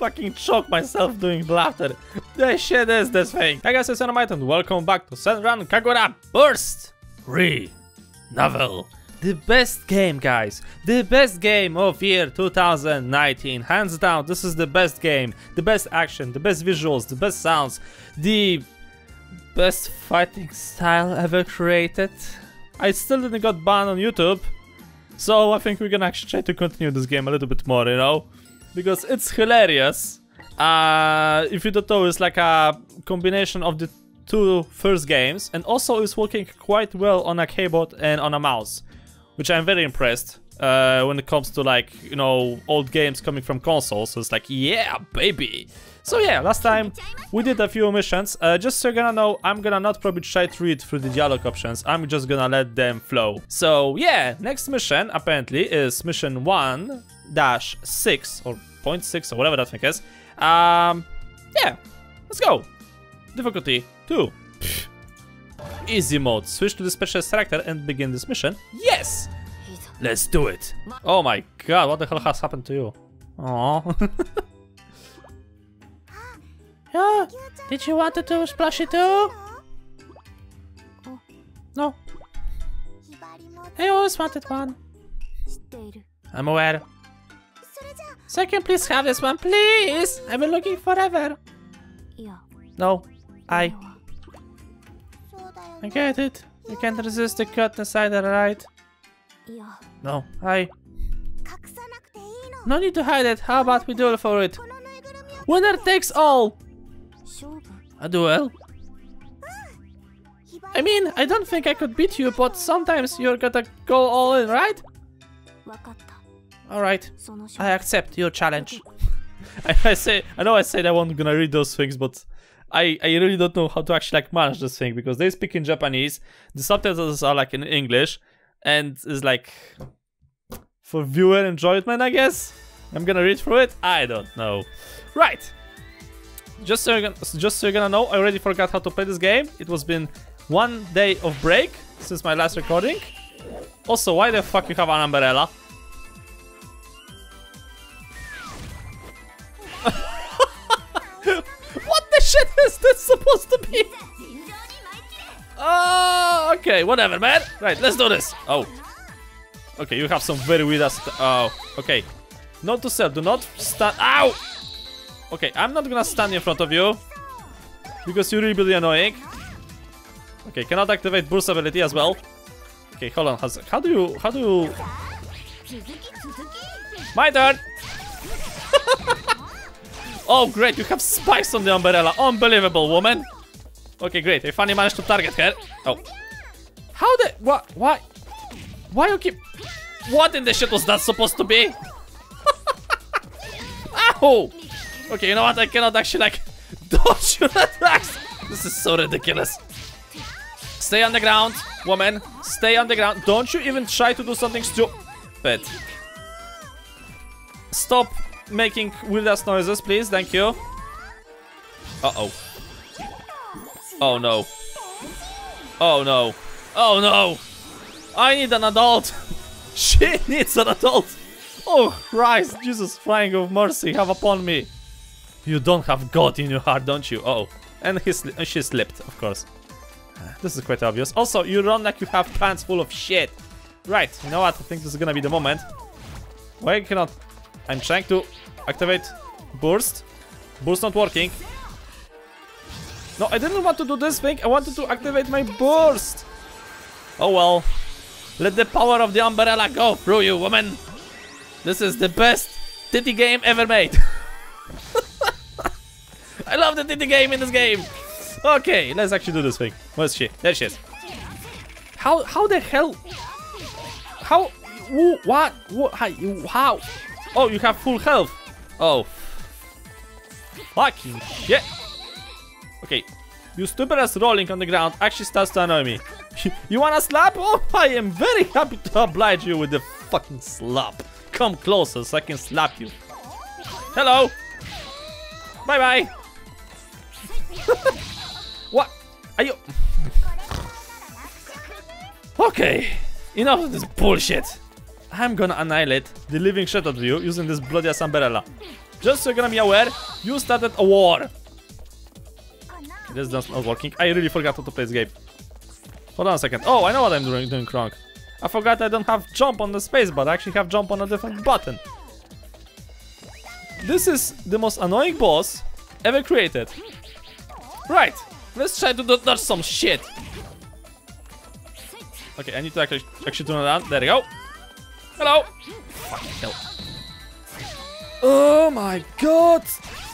fucking choke myself doing laughter. The shit is this thing. Hey guys, it's Dynamite and welcome back to Senran Kagura Burst Re Novel. The best game, guys. The best game of year 2019. Hands down, this is the best game. The best action, the best visuals, the best sounds, the best fighting style ever created. I still didn't got banned on YouTube. So I think we're gonna actually try to continue this game a little bit more, you know? Because it's hilarious. Uh, if you don't know, it's like a combination of the two first games. And also it's working quite well on a keyboard and on a mouse. Which I'm very impressed uh, when it comes to like, you know, old games coming from consoles. So it's like, yeah, baby. So yeah, last time we did a few missions. Uh, just so you're gonna know, I'm gonna not probably try to read through the dialogue options. I'm just gonna let them flow. So yeah, next mission apparently is mission 1-6 or 0.6 or whatever that thing is. Um, yeah, let's go. Difficulty 2. Easy mode. Switch to the special character and begin this mission. Yes! Let's do it. Oh my god, what the hell has happened to you? Aww. yeah, did you want to do splashy too? No, I always wanted one. I'm aware. So can please have this one, please? I've been looking forever. No, I. I get it. You can't resist the cut inside the right. No, I. No need to hide it. How about we duel for it? Winner takes all. A duel? I mean, I don't think I could beat you, but sometimes you're gonna go all in, right? Alright, I accept your challenge. I, I, say, I know I said I wasn't gonna read those things, but I, I really don't know how to actually like manage this thing because they speak in Japanese, the subtitles are like in English, and it's like for viewer enjoyment, I guess. I'm gonna read through it. I don't know. Right. Just so you're gonna, just so you're gonna know, I already forgot how to play this game. It was been one day of break since my last recording. Also, why the fuck you have an umbrella? what the shit is this supposed to be? Oh, okay, whatever, man. Right, let's do this. Oh. Okay, you have some very weird ass... Oh, okay. Not to sell, do not stand... Ow! Okay, I'm not gonna stand in front of you. Because you're really annoying. Okay, cannot activate burst ability as well. Okay, hold on. How do you... How do you... My turn! oh, great. You have spikes on the umbrella. Unbelievable, woman. Okay, great. I finally managed to target her. Oh. How the... What? Why? Why you keep... What in the shit was that supposed to be? Ow! Okay, you know what? I cannot actually, like... Dodge your attacks! This is so ridiculous. Stay on the ground, woman. Stay on the ground. Don't you even try to do something stupid. Stop making weird-ass noises, please. Thank you. Uh-oh. Oh no. Oh no. Oh no. I need an adult. she needs an adult. Oh Christ, Jesus flying of mercy, have upon me. You don't have God in your heart, don't you? Uh oh. And he sli she slipped, of course. This is quite obvious. Also, you run like you have pants full of shit. Right, you know what? I think this is gonna be the moment. Why cannot... I'm trying to activate burst. Burst not working. No, I didn't want to do this thing. I wanted to activate my burst. Oh well. Let the power of the umbrella go through you, woman. This is the best titty game ever made. I love the titty game in this game. Okay, let's actually do this thing. Where's she? There she is. How how the hell? How? What? What? How? Oh, you have full health. Oh. Fucking shit. Okay. You stupid ass rolling on the ground actually starts to annoy me. you wanna slap? Oh, I am very happy to oblige you with the fucking slap. Come closer so I can slap you. Hello. Bye bye. what? Are you... okay. Enough of this bullshit. I'm gonna annihilate the living shit out of you using this bloody ass umbrella. Just so you're gonna be aware, you started a war. This is not working. I really forgot how to play this game. Hold on a second. Oh, I know what I'm doing, doing wrong. I forgot I don't have jump on the space, but I actually have jump on a different button. This is the most annoying boss ever created. Right, let's try to dodge some shit. Okay, I need to actually, actually turn around. There we go. Hello. Hell. Oh my god!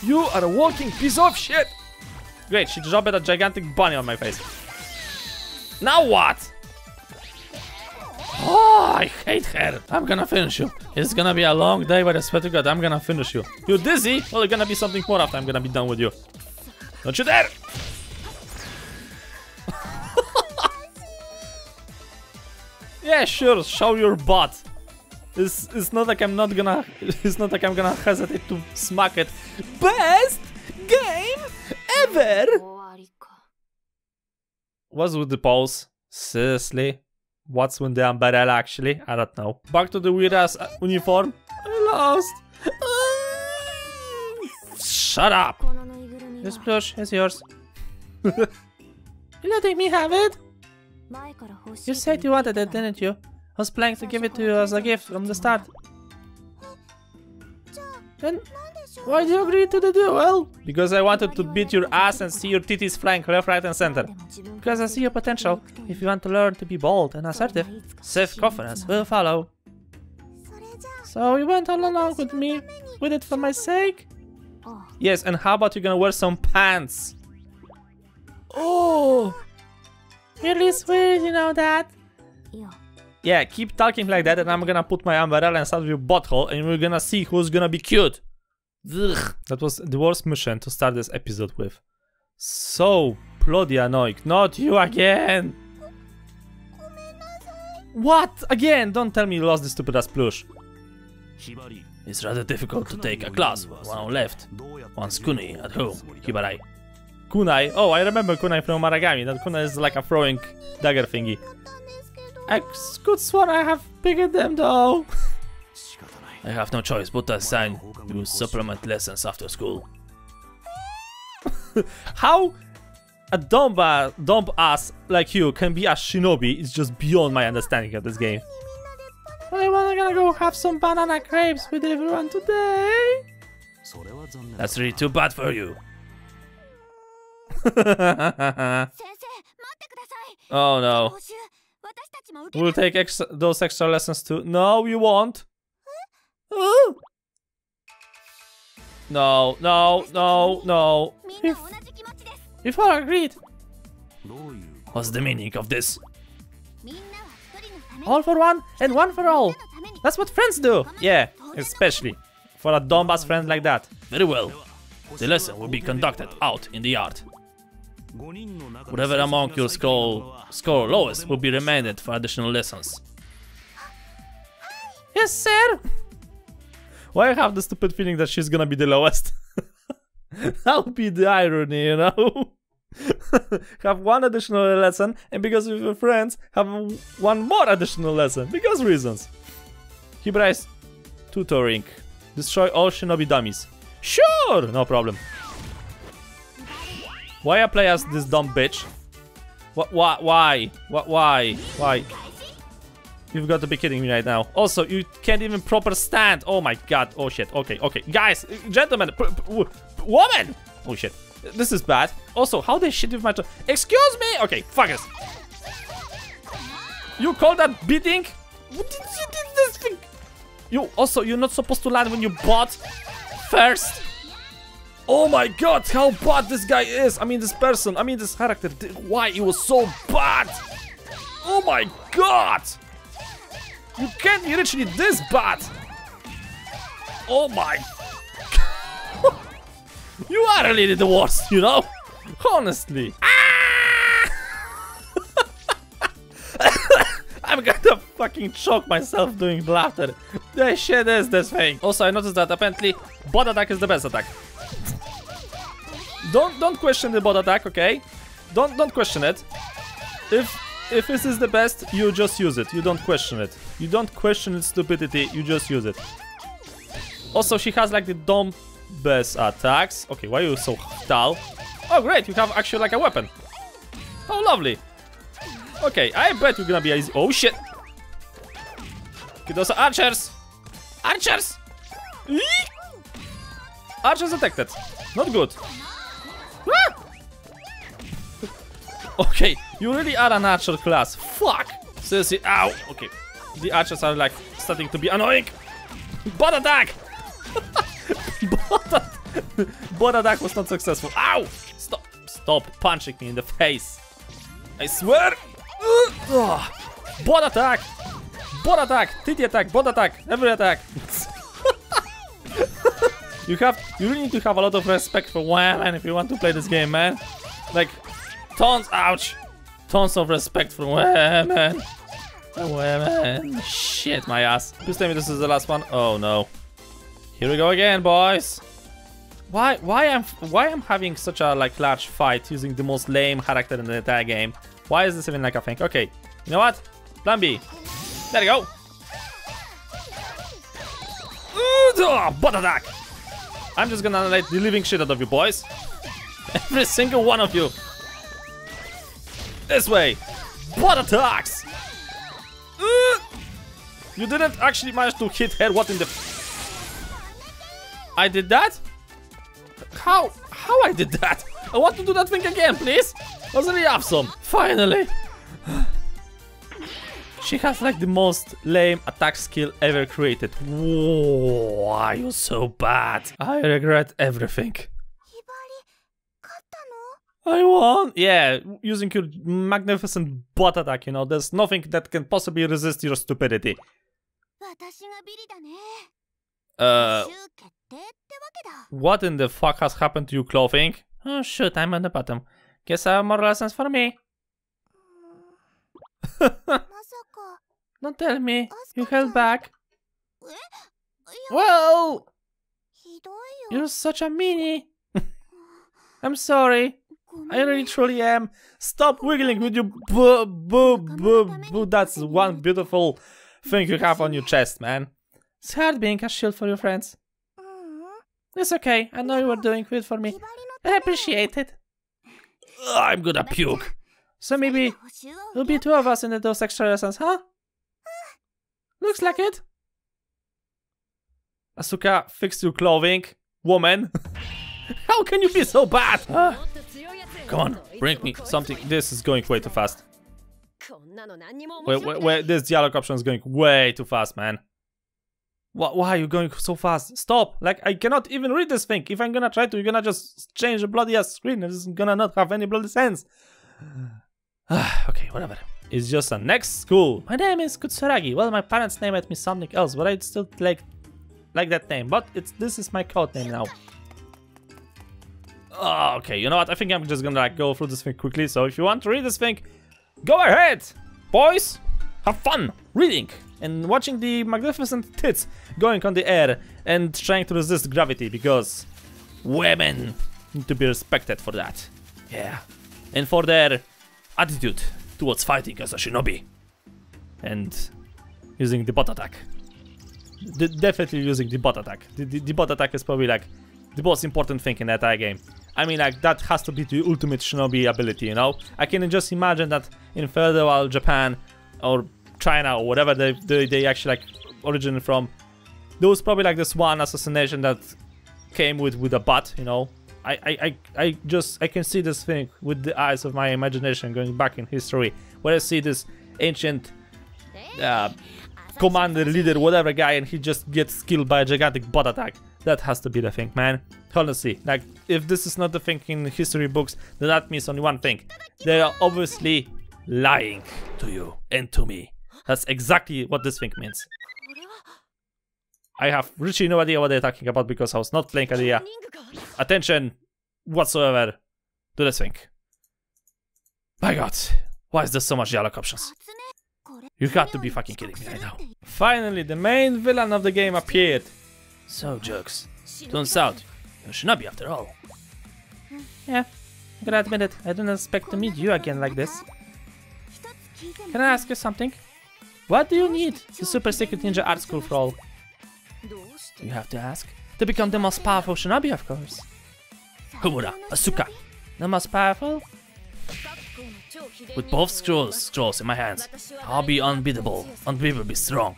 You are a walking piece of shit! Great, she dropped a gigantic bunny on my face. Now what? Oh, I hate her. I'm gonna finish you. It's gonna be a long day, but I swear to God, I'm gonna finish you. You dizzy? Well, it's gonna be something more after I'm gonna be done with you. Don't you dare! yeah, sure, show your butt. It's, it's not like I'm not gonna it's not like I'm gonna hesitate to smack it. Best game ever! What's with the pause? Seriously? What's with the umbrella actually? I don't know. Back to the weird ass uh, uniform. I lost. Shut up! This plush is yours. you letting me have it? You said you wanted it, didn't you? I was planning to give it to you as a gift from the start. Then why did you agree to the duel? Because I wanted to beat your ass and see your titties flying left, right and center. Because I see your potential. If you want to learn to be bold and assertive, self-confidence will follow. So you went all along with me, with it for my sake? Yes, and how about you gonna wear some pants? Oh! Really sweet, you know that? Yeah, keep talking like that and I'm gonna put my umbrella inside of your butthole and we're gonna see who's gonna be cute. Ugh. That was the worst mission to start this episode with. So bloody annoying. Not you again! What? Again? Don't tell me you lost the stupid ass plush. It's rather difficult to take a class with one left. One's kunai at home. Hibari. Kunai? Oh, I remember kunai from Maragami. That kunai is like a throwing dagger thingy. I could swear I have bigger them though. I have no choice but to assign you supplement lessons after school. How a dumb, uh, dumb ass like you can be a shinobi is just beyond my understanding of this game. I wanna gonna go have some banana crepes with everyone today. That's really too bad for you. oh no. We'll take extra, those extra lessons too. No, you won't. Oh. No, no, no, no. If, if all agreed. What's the meaning of this? All for one and one for all. That's what friends do. Yeah, especially for a dumbass friend like that. Very well. The lesson will be conducted out in the yard. Whatever among you score, score lowest will be remanded for additional lessons. Yes, sir! Why I have the stupid feeling that she's gonna be the lowest? that would be the irony, you know? have one additional lesson, and because of your friends, have one more additional lesson. Because reasons. Hibari's tutoring. Destroy all shinobi dummies. Sure! No problem. Why I play as this dumb bitch? What? Why? Why? What? Why? Why? You've got to be kidding me right now. Also, you can't even proper stand. Oh my god. Oh shit. Okay, okay. Guys, gentlemen, woman! Oh shit. This is bad. Also, how they shit with my... Excuse me? Okay, fuck this. You call that beating? What did you did this thing? You also, you're not supposed to land when you bought first. Oh my god, how bad this guy is! I mean, this person, I mean, this character, why he was so bad! Oh my god! You can't be literally this bad! Oh my... you are really the worst, you know? Honestly. Ah! I'm gonna fucking choke myself doing laughter. The shit is this thing. Also, I noticed that apparently bot attack is the best attack. Don't don't question the bot attack, okay? Don't don't question it. If if this is the best, you just use it. You don't question it. You don't question its stupidity, you just use it. Also, she has like the dumb best attacks. Okay, why are you so dull? Oh, great, you have actually like a weapon. Oh, lovely. Okay, I bet you're gonna be easy. Oh, shit. Okay, those are archers. Archers! Archers detected. Not good. Okay, you really are an archer class. Fuck! Seriously, ow! Okay, the archers are like starting to be annoying. Bot attack! bot, attack was not successful. Ow! Stop! Stop punching me in the face. I swear! Bot attack! Bot attack! TT attack! Bot attack! Every attack! You have, you need to have a lot of respect for Women if you want to play this game, man. Like, tons, ouch! Tons of respect for Women. Women. Shit, my ass. Please tell me this is the last one. Oh no. Here we go again, boys. Why, why am, why am having such a like large fight using the most lame character in the entire game? Why is this even like a thing? Okay, you know what? Plan B. There you go. Ooh, butt attack. I'm just gonna let the living shit out of you, boys. Every single one of you. This way. What attacks. Uh, you didn't actually manage to hit her. What in the... I did that? How? How I did that? I want to do that thing again, please. Was really awesome. Finally. She has like the most lame attack skill ever created. Why are you so bad? I regret everything. I won! Yeah, using your magnificent butt attack, you know, there's nothing that can possibly resist your stupidity. Uh, what in the fuck has happened to you, clothing? Oh shoot, I'm on the bottom. Guess I have more lessons for me. Don't tell me, you held back. Well, you're such a meanie. I'm sorry. I really truly am. Stop wiggling with your boo boo boo boo. That's one beautiful thing you have on your chest, man. It's hard being a shield for your friends. It's okay. I know you were doing good for me. I appreciate it. Ugh, I'm gonna puke. So maybe there'll be two of us in those extra lessons, huh? Looks like it. Asuka, fix your clothing. Woman. How can you be so bad? Come on, bring me something. This is going way too fast. Wait, wait, wait. This dialogue option is going way too fast, man. Why, why are you going so fast? Stop! Like, I cannot even read this thing. If I'm gonna try to, you're gonna just change the bloody ass screen. It's gonna not have any bloody sense. okay, whatever. It's just a next school. My name is Katsuragi. Well, my parents named me something else, but I still like like that name. But it's this is my code name now. Oh, okay, you know what? I think I'm just gonna like go through this thing quickly. So if you want to read this thing, go ahead, boys. Have fun reading and watching the magnificent tits going on the air and trying to resist gravity because women need to be respected for that. Yeah, and for their attitude towards fighting as a shinobi and using the bot attack. Definitely using the bot attack. The, the, the bot attack is probably like the most important thing in that entire game. I mean, like, that has to be the ultimate shinobi ability, you know? I can just imagine that in feudal Japan or China or whatever they, they, they actually, like, originate from, there was probably, like, this one assassination that came with, with a butt, you know? I, I, I, just, I can see this thing with the eyes of my imagination going back in history, where I see this ancient uh, commander, leader, whatever guy, and he just gets killed by a gigantic butt attack. That has to be the thing, man. Honestly, like, if this is not the thing in history books, then that means only one thing. They are obviously lying to you and to me. That's exactly what this thing means. I have literally no idea what they're talking about because I was not playing idea. Attention whatsoever to this thing. My god, why is there so much dialogue options? You got to be fucking kidding me right now. Finally, the main villain of the game appeared. So, jokes. Turns out, you're Shinobi after all. Yeah, I gotta admit it, I didn't expect to meet you again like this. Can I ask you something? What do you need the Super Secret Ninja Art School for all? You have to ask. to become the most powerful shinobi, of course. Homura, Asuka, the most powerful? With both scrolls, scrolls in my hands, I'll be unbeatable, unbeatable, be strong.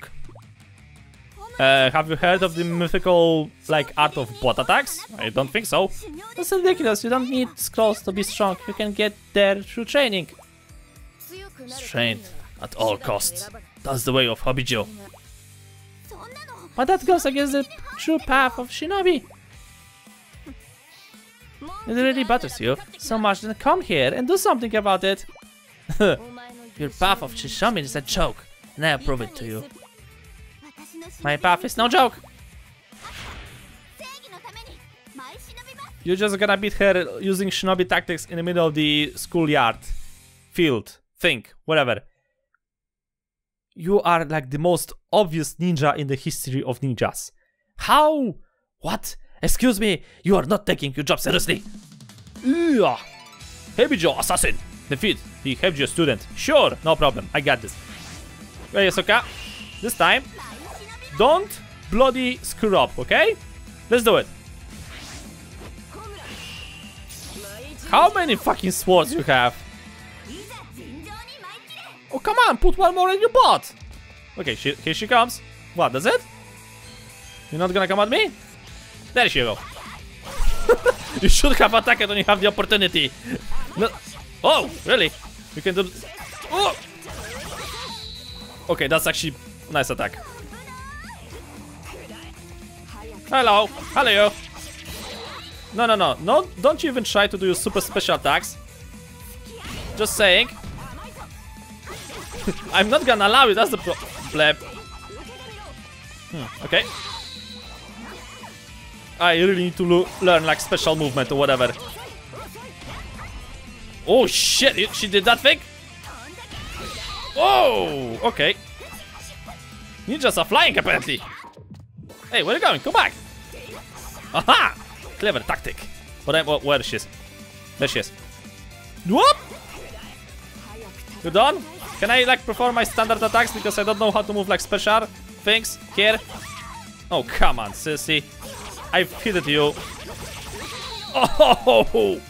Uh, have you heard of the mythical, like, art of bot attacks? I don't think so. That's ridiculous, you don't need scrolls to be strong, you can get there through training. Strength at all costs. That's the way of Hebijo. But that goes against the true path of Shinobi. It really bothers you so much, then come here and do something about it. Your path of Shinobi is a joke, and I prove it to you. My path is no joke. You're just gonna beat her using shinobi tactics in the middle of the schoolyard, field, think, whatever. You are like the most obvious ninja in the history of ninjas. How? What? Excuse me, you are not taking your job seriously. Ugh. Hebijo, assassin. Defeat the Hebijo student. Sure, no problem. I got this. Hey, Yasuka. This time, don't bloody screw up, okay? Let's do it. How many fucking swords you have? Oh, come on, put one more in your butt. Okay, she, here she comes. What, that's it? You're not gonna come at me? There she go. you should have attacked when you have the opportunity. No. Oh, really? You can do... Oh! Okay, that's actually nice attack. Hello, hello. No, no, no, no, don't you even try to do your super special attacks. Just saying. I'm not gonna allow you, that's the problem. Hmm, okay. I really need to learn like special movement or whatever. Oh shit, she did that thing? Oh, okay. Ninjas are flying apparently. Hey, where are you going? Come back. Aha! Clever tactic. But I'm, well, where is she? There she is. Whoop! You done? Can I like perform my standard attacks because I don't know how to move like special things here? Oh, come on, sissy. I've hit you. Oh!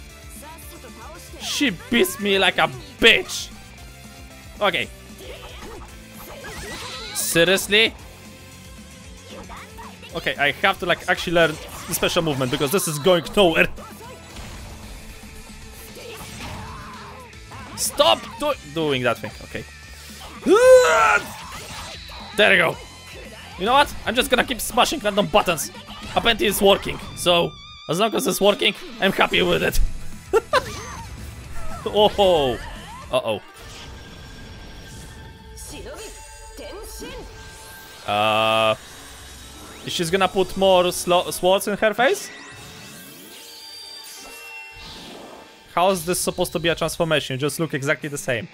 She beats me like a bitch. Okay. Seriously? Okay, I have to like actually learn the special movement because this is going nowhere. Stop do doing that thing. Okay. There you go. You know what? I'm just gonna keep smashing random buttons. Apparently it's working. So, as long as it's working, I'm happy with it. oh. Uh-oh. Uh... She's gonna put more swords in her face? How is this supposed to be a transformation? You just look exactly the same.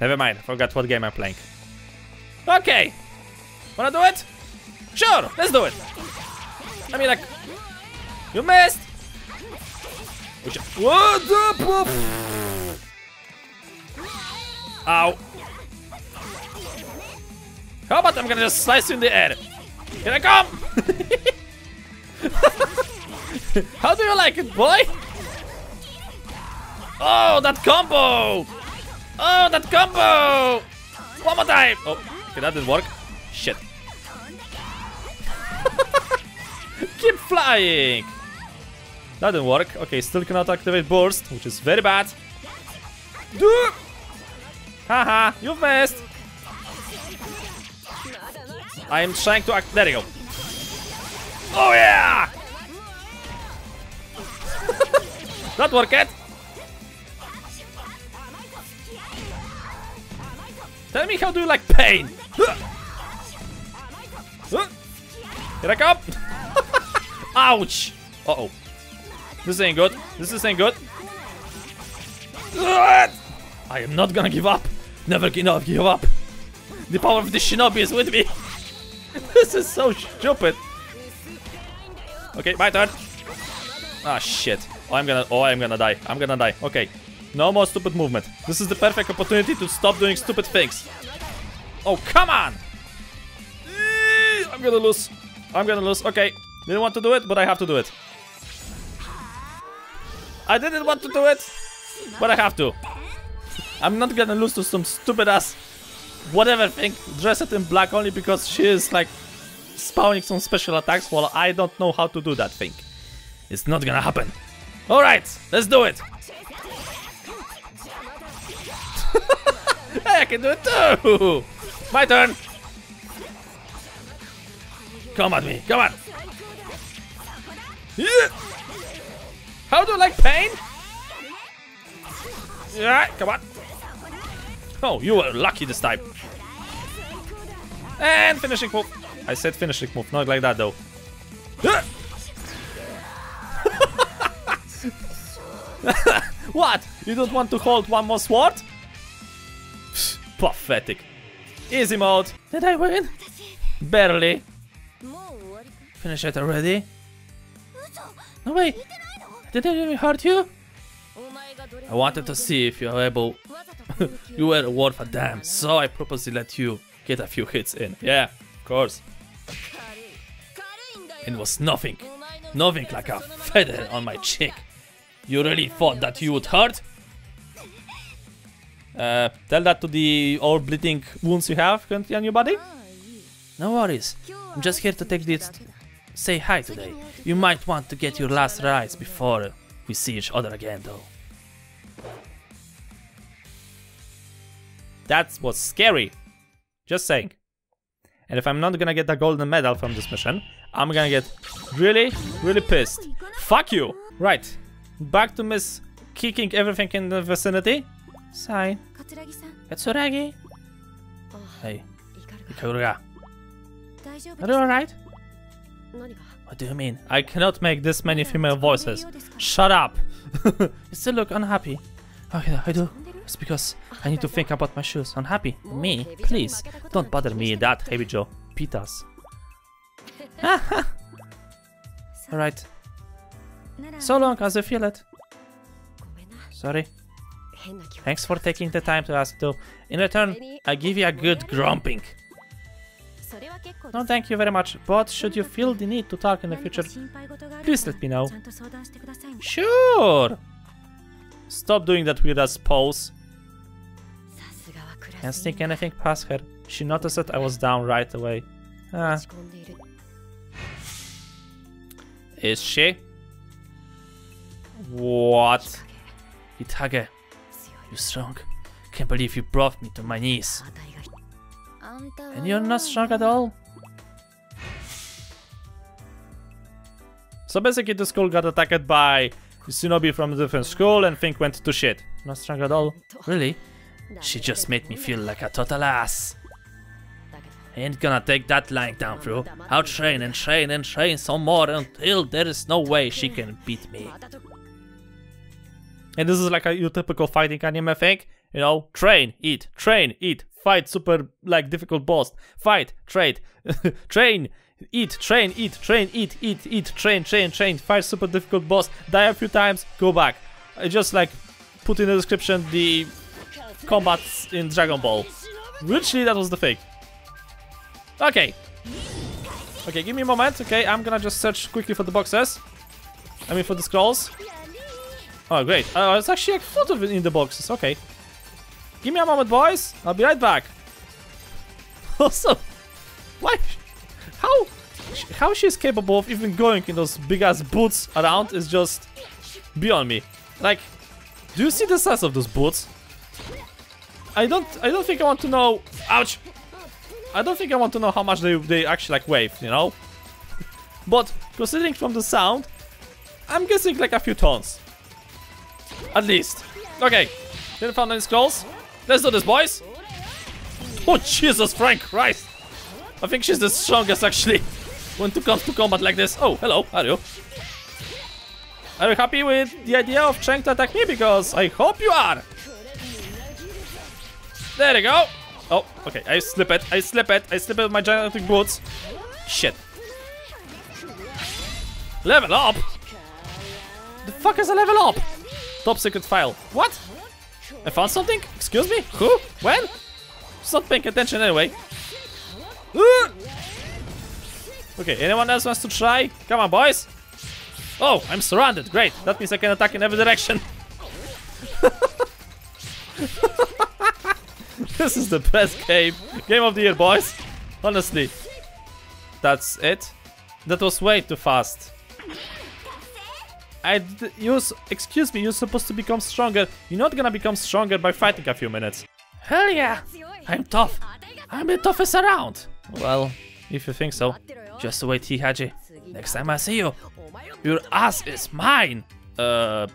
Never mind, forgot what game I'm playing. Okay! Wanna do it? Sure, let's do it! I mean, like... You missed! What the... Ow. How about I'm gonna just slice you in the air? Here I come! How do you like it, boy? Oh, that combo! Oh, that combo! One more time! Oh, okay, that didn't work. Shit. Keep flying! That didn't work. Okay, still cannot activate burst, which is very bad. Do Haha, you've missed! I am trying to act. There you go. Oh yeah! that worked. Tell me how do you like pain? Here I come! Ouch! Uh oh. This ain't good. This is ain't good. I am not gonna give up. Never gonna give up. The power of the shinobi is with me. this is so stupid. Okay, my turn. Ah, shit. Oh, I'm gonna, oh, I'm gonna die. I'm gonna die. Okay. No more stupid movement. This is the perfect opportunity to stop doing stupid things. Oh, come on! I'm gonna lose. I'm gonna lose. Okay. Didn't want to do it, but I have to do it. I didn't want to do it, but I have to. I'm not gonna lose to some stupid ass whatever thing dressed in black only because she is like spawning some special attacks while I don't know how to do that thing. It's not gonna happen. Alright, let's do it. Hey, I can do it too! My turn! Come at me, come on! Yeah. How do you like pain? Yeah, come on. Oh, you were lucky this time. And finishing move. I said finishing move, not like that though. what? You don't want to hold one more sword? Pathetic. Easy mode. Did I win? Barely. Finish it already? No way. Did it even hurt you? I wanted to see if you were able. you were worth a damn, so I purposely let you get a few hits in. Yeah, of course. It was nothing. Nothing like a feather on my cheek. You really thought that you would hurt? Uh, tell that to the all bleeding wounds you have currently on your body? No worries. I'm just here to take this. Say hi today. You might want to get your last rites before we see each other again, though. That was scary. Just saying. And if I'm not gonna get the golden medal from this mission, I'm gonna get really, really pissed. Fuck you! Right. Back to Miss kicking everything in the vicinity. Sign. Katsuragi. Hey, Ikaruga. Are you alright? What do you mean? I cannot make this many female voices. Shut up! you still look unhappy. Okay, I do. It's because I need to think about my shoes. Unhappy? Me? Please, don't bother me that, Hebijo. Pitas. Alright. So long as you feel it. Sorry. Thanks for taking the time to ask though. In return, I give you a good grumping. No, thank you very much. But should you feel the need to talk in the future, please let me know. Sure! Stop doing that weird ass pose. Can't sneak anything past her. She noticed that I was down right away. Ah. Is she? What? Itage, you strong. Can't believe you brought me to my knees. And you're not strong at all? So basically the school got attacked by Shinobi from a different school and think went to shit. Not strong at all? Really? She just made me feel like a total ass. Ain't gonna take that lying down through. I'll train and train and train some more until there is no way she can beat me. And this is like a your typical fighting anime thing. You know, train, eat, train, eat, fight super like difficult boss, fight, trade, train, eat, train, eat, train, eat, eat, eat, train, train, train, fight super difficult boss, die a few times, go back. I just like put in the description the combats in Dragon Ball. Literally, that was the thing. Okay. Okay, give me a moment. Okay, I'm gonna just search quickly for the boxes. I mean, for the scrolls. Oh, great. Uh, it's actually a photo in the boxes. Okay. Give me a moment, boys. I'll be right back. Also, why? How? How she's capable of even going in those big ass boots around is just beyond me. Like, do you see the size of those boots? I don't. I don't think I want to know. Ouch! I don't think I want to know how much they they actually like weigh. You know. but considering from the sound, I'm guessing like a few tons. At least. Okay. Didn't find any scrolls. Let's do this, boys. Oh, Jesus, Frank Christ. I think she's the strongest, actually, when it comes to combat like this. Oh, hello. How are you? Are you happy with the idea of trying to attack me? Because I hope you are. There you go. Oh, okay. I slip it. I slip it. I slip it with my gigantic boots. Shit. Level up? The fuck is a level up? Top secret file. What? I found something? Excuse me? Who? When? Just not paying attention anyway. Uh! Okay, anyone else wants to try? Come on, boys. Oh, I'm surrounded. Great. That means I can attack in every direction. this is the best game. Game of the year, boys. Honestly. That's it. That was way too fast. I s- excuse me, you're supposed to become stronger. You're not gonna become stronger by fighting a few minutes. Hell yeah! I'm tough. I'm the toughest around. Well, if you think so, just wait, Hihaji. Next time I see you, your ass is mine. Uh,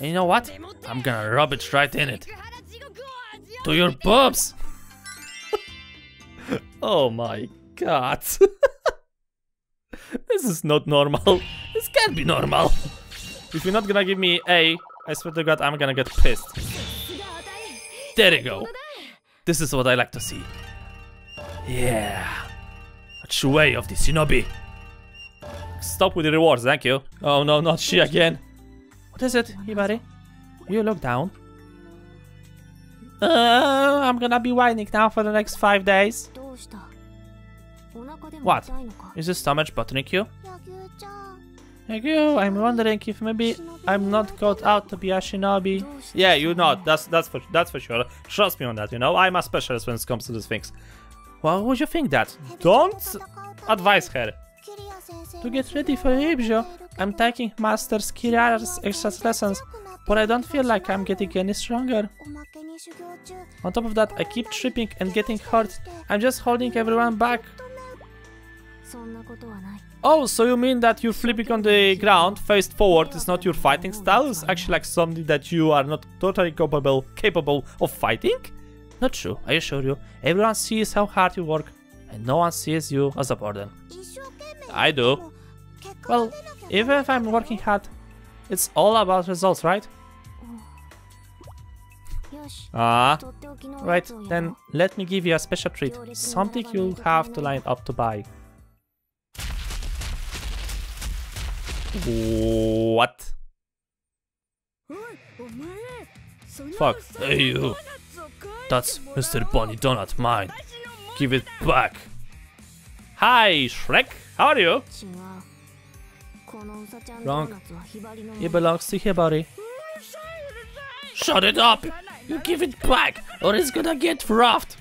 you know what? I'm gonna rub it right in it. To your boobs. oh my god. this is not normal. This can't be normal. If you're not gonna give me A, I swear to god, I'm gonna get pissed. There you go. This is what I like to see. Yeah. True way of the shinobi. Stop with the rewards, thank you. Oh no, not she again. What is it, Hibari? You look down. Uh, I'm gonna be whining now for the next five days. What? Is this Stomach bothering you? Yagyu, I'm wondering if maybe I'm not called out to be a shinobi. Yeah, you not. That's that's for that's for sure. Trust me on that. You know, I'm a specialist when it comes to these things. Why would you think that? Don't advise her. To get ready for Hebijo, I'm taking Master Kiriya's extra lessons, but I don't feel like I'm getting any stronger. On top of that, I keep tripping and getting hurt. I'm just holding everyone back Oh, so you mean that you're flipping on the ground, face forward is not your fighting style? It's actually like something that you are not totally capable, capable of fighting? Not true, I assure you. Everyone sees how hard you work, and no one sees you as a burden. I do. Well, even if I'm working hard, it's all about results, right? Oh. Ah, right, then let me give you a special treat. Something you'll have to line up to buy. What? Fuck. Hey, you. That's Mr. Bunny Donut, mine. Give it back. Hi, Shrek. How are you? Wrong. It belongs to Hibari. Shut it up! You give it back, or it's gonna get roughed!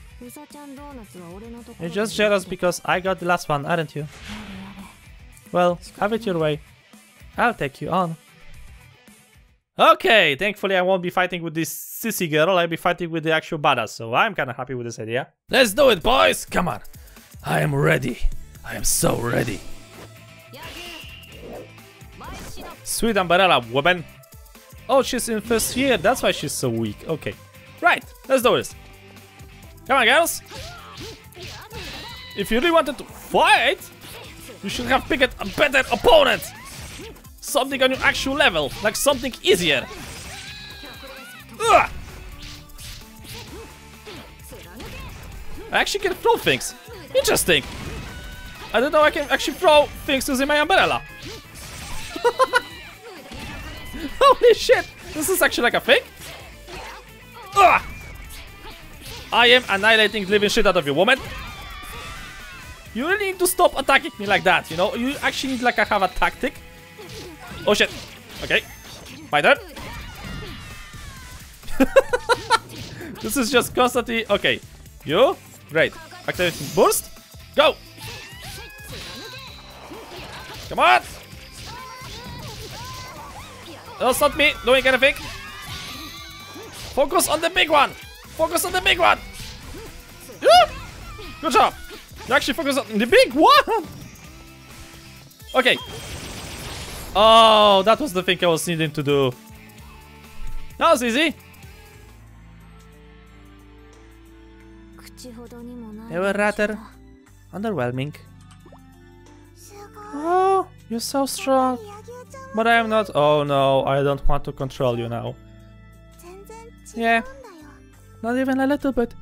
You're just jealous because I got the last one, aren't you? Well, have it your way. I'll take you on. Okay, thankfully I won't be fighting with this sissy girl, I'll be fighting with the actual badass, so I'm kinda happy with this idea. Let's do it, boys! Come on! I am ready. I am so ready. Sweet umbrella, woman. Oh, she's in first year, that's why she's so weak. Okay. Right, let's do this. Come on, girls. If you really wanted to fight, you should have picked a better opponent. Something on your actual level, like something easier. Ugh. I actually can throw things. Interesting. I don't know I can actually throw things using my umbrella. Holy shit! This is actually like a thing? Ugh. I am annihilating living shit out of you, woman. You really need to stop attacking me like that, you know? You actually need like I have a tactic. Oh shit. Okay. My turn. this is just constantly... Okay. You? Great. Activating burst. Go! Come on! That's not me doing anything. Focus on the big one. Focus on the big one. Yeah. Good job. You actually focus on the big one. Okay. Oh, that was the thing I was needing to do. That was easy. They were rather underwhelming. Oh, you're so strong. But I am not. Oh no, I don't want to control you now. Yeah, not even a little bit.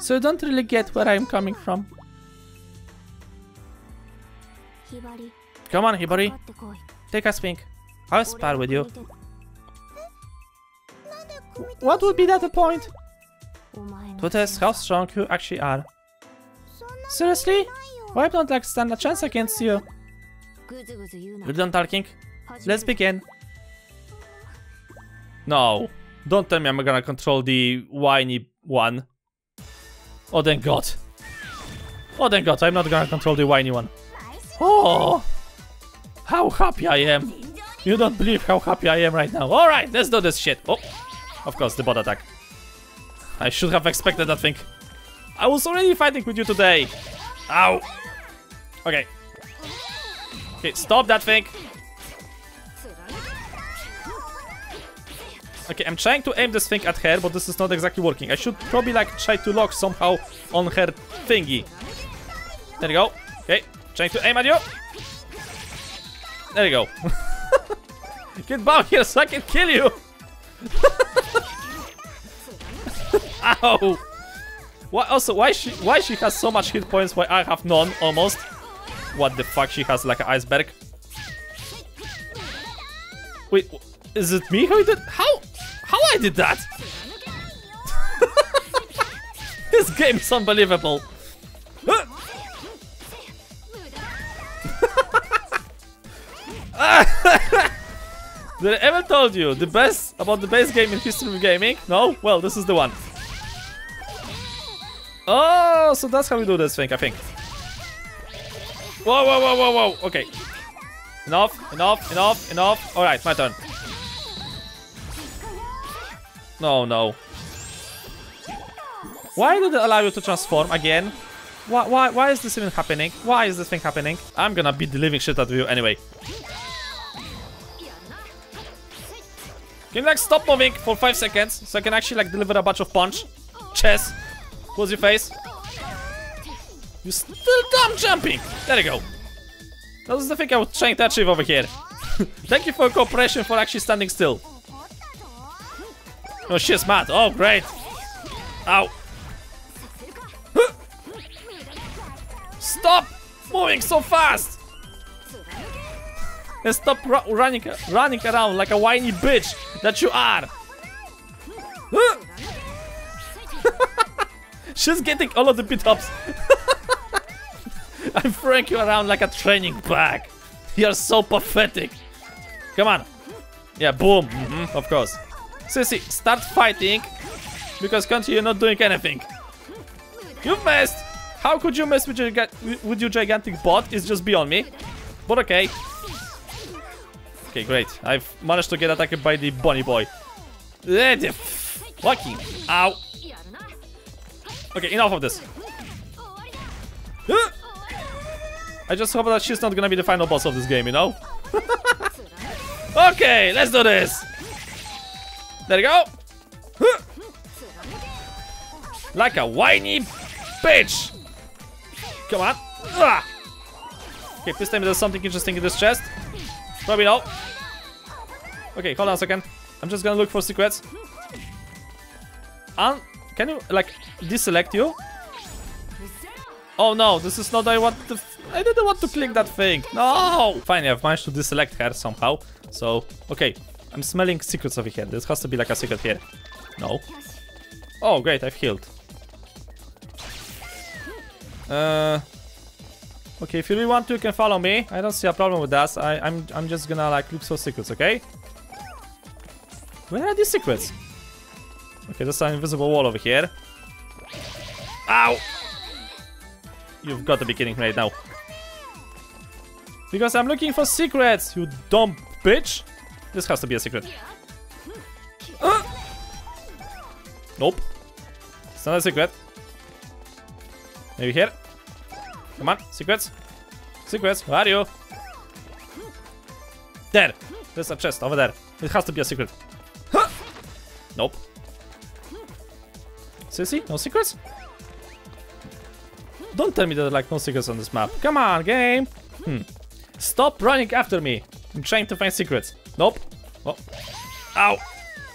So you don't really get where I'm coming from. Come on, Hibari. Take a spink. I'll spar with you. What would be that a point? To test how strong you actually are. Seriously? Why don't I stand a chance against you? We're done talking. Let's begin. No. Don't tell me I'm gonna control the whiny one. Oh, thank god. Oh, thank god, I'm not gonna control the whiny one. Oh! How happy I am. You don't believe how happy I am right now. Alright, let's do this shit. Oh, of course, the bot attack. I should have expected that thing. I was already fighting with you today. Ow. Okay. Okay, stop that thing. Okay, I'm trying to aim this thing at her, but this is not exactly working. I should probably like try to lock somehow on her thingy. There you go. Okay, trying to aim at you. There you go. Get back here so I can kill you. Ow. Why also why she why she has so much hit points while I have none almost? What the fuck? She has like an iceberg. Wait, is it me who did? How? How I did that? this game is unbelievable. Did I ever told you the best about the best game in history of gaming? No? Well, this is the one. Oh, so that's how we do this thing, I think. Whoa, whoa, whoa, whoa, whoa. Okay. Enough, enough, enough, enough. Alright, my turn. No, no. Why did it allow you to transform again? Why, why, why is this even happening? Why is this thing happening? I'm gonna beat the living shit out of you anyway. Can you like stop moving for 5 seconds so I can actually like deliver a bunch of punch? Chess. Close your face. You still dumb jumping. There you go. That was the thing I was trying to achieve over here. Thank you for cooperation for actually standing still. Oh, she's mad. Oh, great. Ow. Stop moving so fast. And stop ru running, running around like a whiny bitch that you are. She's getting all of the beat ups. I'm throwing you around like a training bag. You're so pathetic. Come on. Yeah, boom. Mhm, of course. Sissy, start fighting. Because country, you're not doing anything. You missed. How could you miss with your, with your gigantic bot? It's just beyond me. But okay. Okay, great. I've managed to get attacked by the bunny boy. Eh, Lucky. Ow. Okay, enough of this. I just hope that she's not gonna be the final boss of this game, you know? okay, let's do this. There you go. Like a whiny bitch. Come on. Ah. Okay, this time there's something interesting in this chest. Probably no. Okay, hold on a second. I'm just gonna look for secrets. Um, can you like deselect you? Oh no, this is not I want to. I didn't want to click that thing. No. Finally, I've managed to deselect her somehow. So okay, I'm smelling secrets over here. This has to be like a secret here. No. Oh great, I've healed. Uh. Okay, if you really want to, you can follow me. I don't see a problem with that. I, I'm I'm just gonna like look for secrets, okay? Where are these secrets? Okay, there's an invisible wall over here. Ow! You've got to be kidding me right now. Because I'm looking for secrets, you dumb bitch! This has to be a secret. Uh! Nope. It's not a secret. Maybe here. Come on, secrets. Secrets, where are you? There! There's a chest over there. It has to be a secret. Huh! Nope. Sissy, no secrets? Don't tell me are like no secrets on this map. Come on, game! Hmm. Stop running after me! I'm trying to find secrets. Nope. Oh. Ow!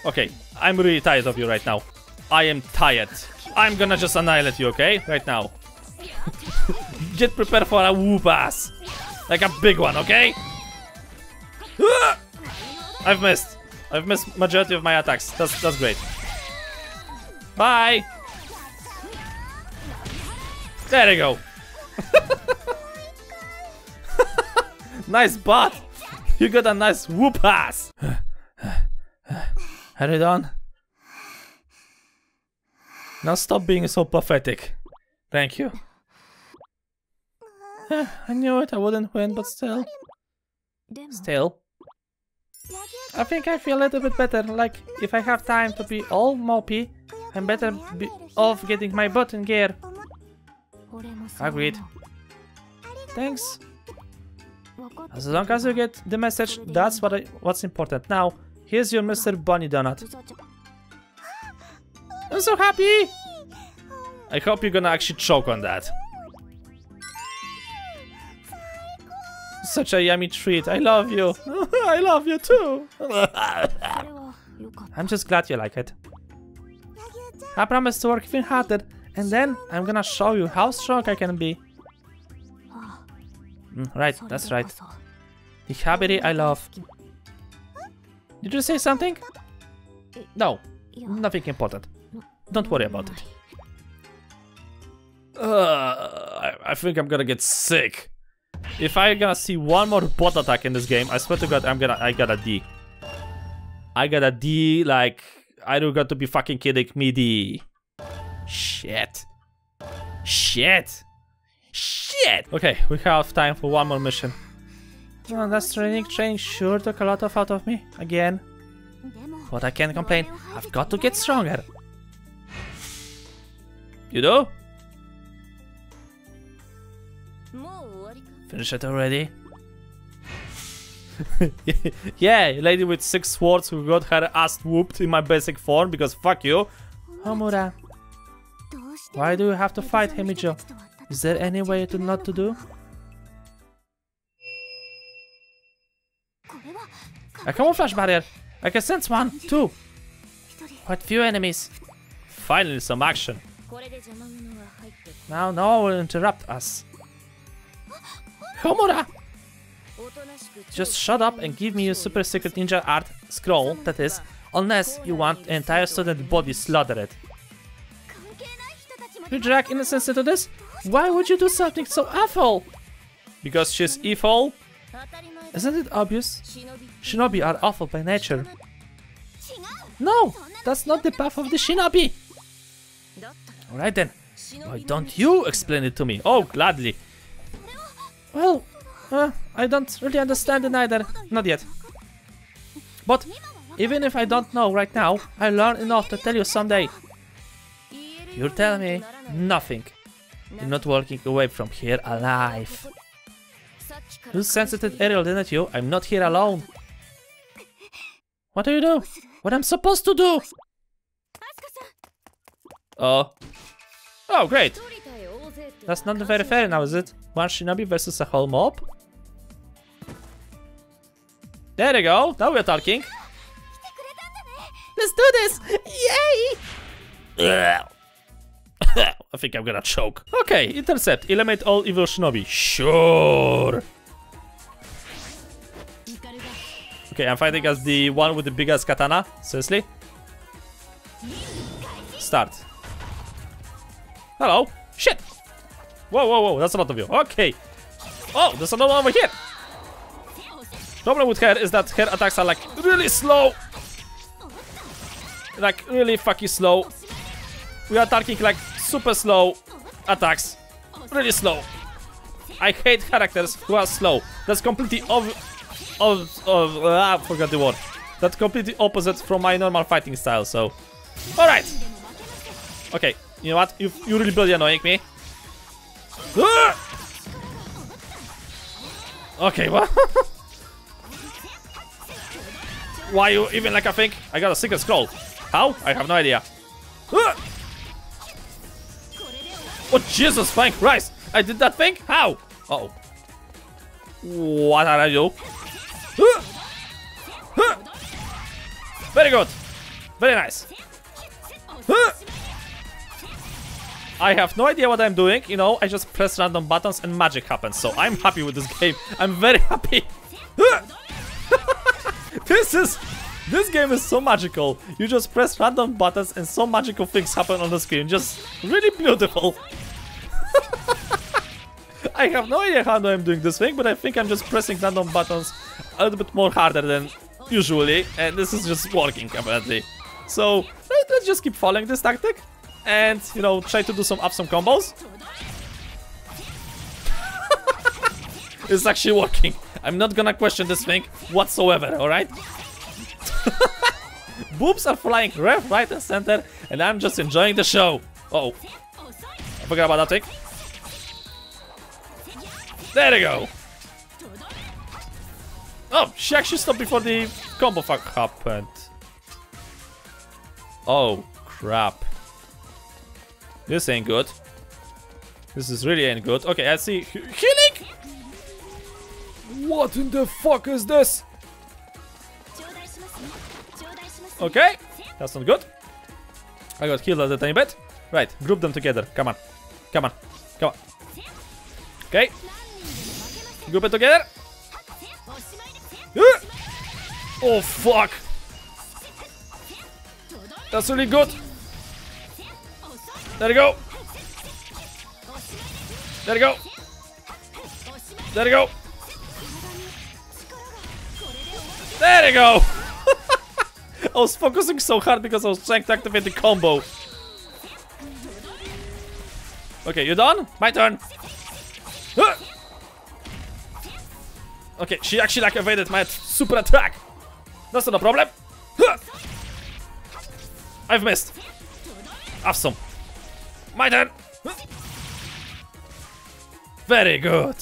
Okay, I'm really tired of you right now. I am tired. I'm gonna just annihilate you, okay? Right now. Get prepared for a whoop ass. Like a big one, okay? I've missed. I've missed majority of my attacks. That's that's great. Bye. There you go. Nice butt. You got a nice whoop ass. Are you done? Now stop being so pathetic. Thank you. I knew it, I wouldn't win, but still. Still. I think I feel a little bit better, like if I have time to be all mopey, I'm better be off getting my butt in gear. Agreed. Thanks. As long as you get the message, that's what I, what's important. Now, here's your Mr. Bunny Donut. I'm so happy! I hope you're gonna actually choke on that. Such a yummy treat. I love you. I love you too. I'm just glad you like it. I promise to work even harder, and then I'm gonna show you how strong I can be. Mm, right, that's right. Hikabiri I love. Did you say something? No, nothing important. Don't worry about it. Uh, I, I think I'm gonna get sick. If I'm gonna see one more bot attack in this game, I swear to God, I'm gonna I got a D. I got a D. Like I don't got to be fucking kidding me. D. Shit. Shit. Shit. Okay, we have time for one more mission. Oh, that's training. Training sure took a lot of out of me again. But I can't complain. I've got to get stronger. You do? Finish it already? yeah, lady with six swords who got her ass whooped in my basic form because fuck you. Homura. Why do you have to fight Hebijo? Is there any way to not to do? A camouflage barrier! I can sense one, two! Quite few enemies. Finally some action. Now no one will interrupt us. Homura! Just shut up and give me your super secret ninja art scroll, that is, unless you want entire student body slaughtered. You drag innocence into this? Why would you do something so awful? Because she's evil? Isn't it obvious? Shinobi are awful by nature. No! That's not the path of the Shinobi! Alright then, why don't you explain it to me? Oh, gladly. Well, uh, I don't really understand it either. Not yet. But even if I don't know right now, I learn enough to tell you someday. You tell me nothing. You're not walking away from here alive. You sensitive Ariel, didn't you? I'm not here alone. What do you do? What I'm supposed to do? Oh. Oh, great. That's not very fair now, is it? One shinobi versus a whole mob? There we go, now we're talking. Let's do this! Yay! I think I'm gonna choke. Okay, intercept, eliminate all evil shinobi. Sure! Okay, I'm fighting as the one with the biggest katana. Seriously? Start. Hello. Shit! Whoa, whoa, whoa. That's a lot of you. Okay. Oh, there's another one over here. Problem with her is that her attacks are like really slow. Like really fucking slow. We are talking like super slow attacks. Really slow. I hate characters who are slow. That's completely of of of ah, I forgot the word. That's completely opposite from my normal fighting style. So, all right. Okay, you know what? You you really bloody annoying me. Okay, what? Why you even like a think? I got a secret scroll. How? I have no idea. Oh Jesus, thank Christ! I did that thing? How? Uh oh. What did I do? Very good. Very nice. I have no idea what I'm doing, you know, I just press random buttons and magic happens, so I'm happy with this game. I'm very happy. This is... This game is so magical. You just press random buttons and so magical things happen on the screen. Just really beautiful. I have no idea how I'm doing this thing, but I think I'm just pressing random buttons a little bit more harder than usually, and this is just working apparently. So let's just keep following this tactic, and you know try to do some awesome combos. it's actually working. I'm not gonna question this thing whatsoever. All right. Boobs are flying left, right, and center, and I'm just enjoying the show. Oh, I forgot about that thing. There you go. Oh, she actually stopped before the combo fuck happened. Oh, crap. This ain't good. This is really ain't good. Okay, I see healing. What in the fuck is this? Okay, that's not good. I got healed a tiny bit. Right, group them together. Come on. Come on. Come on. Okay. Group it together. Uh! Oh, fuck. That's really good. There you go. There you go. There you go. There you go. I was focusing so hard because I was trying to activate the combo. Okay, you done? My turn. Okay, she actually like evaded my super attack. That's not a problem. I've missed. Awesome. My turn! Very good.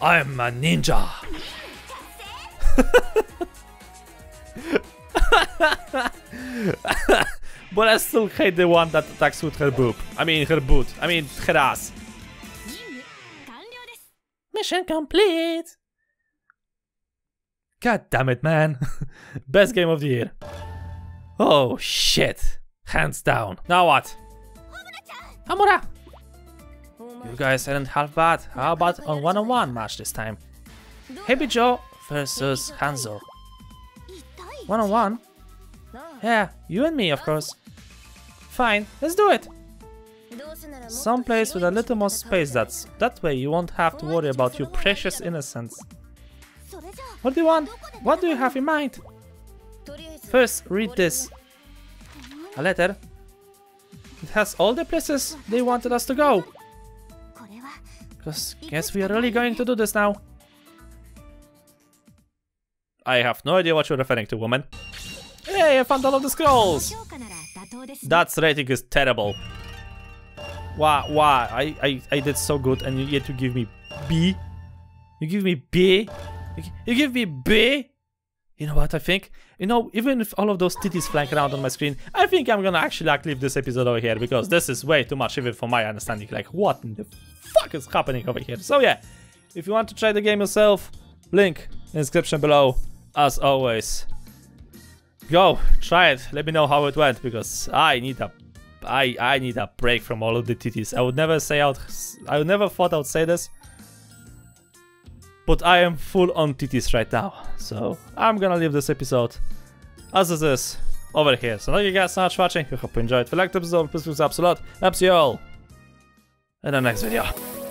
I'm a ninja. but I still hate the one that attacks with her boob. I mean her boot. I mean her ass. Mission complete! God damn it, man. Best game of the year. Oh, shit. Hands down. Now what? Homura! You guys aren't half bad. How about a one-on-one -on -one match this time? Hebijo versus Hanzo. One-on-one? -on -one? Yeah, you and me, of course. Fine, let's do it! Someplace with a little more space, that's that way you won't have to worry about your precious innocence. What do you want? What do you have in mind? First, read this. A letter it has all the places they wanted us to go. Because guess we are really going to do this now. I have no idea what you're referring to, woman. Hey, I found all of the scrolls! That's rating is terrible. Wow, wow, I, I, I did so good and yet you give me B? You give me B? You give me B? You know what I think? You know, even if all of those titties flying around on my screen, I think I'm gonna actually like leave this episode over here because this is way too much even for my understanding. Like, what in the fuck is happening over here? So yeah, if you want to try the game yourself, link description below. As always, go try it. Let me know how it went because I need a, I I need a break from all of the titties. I would never say out. I would never thought I would say this. But I am full on titties right now, so I'm gonna leave this episode as it is over here. So thank you guys so much for watching. I hope you enjoyed. If you liked the episode, please subscribe a lot. I'll see you all in the next video.